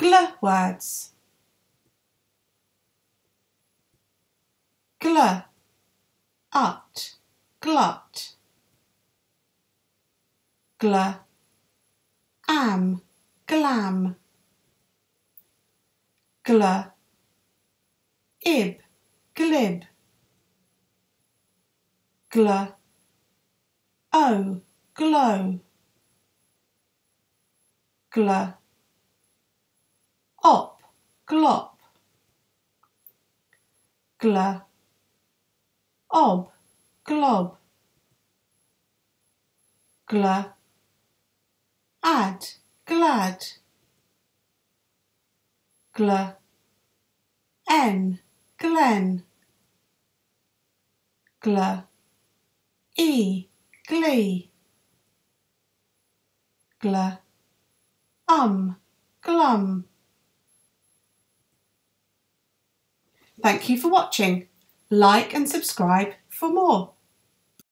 Gl words. Gl, ut, glut. Gl, am, glam. Gl, ib, glib. Gl, o, oh, glow. Gl, glop. Gl, ob, glob. Gl, ad, glad. Gl, en, glen. Gl, e, glee. Gl, um, glum. Thank you for watching. Like and subscribe for more.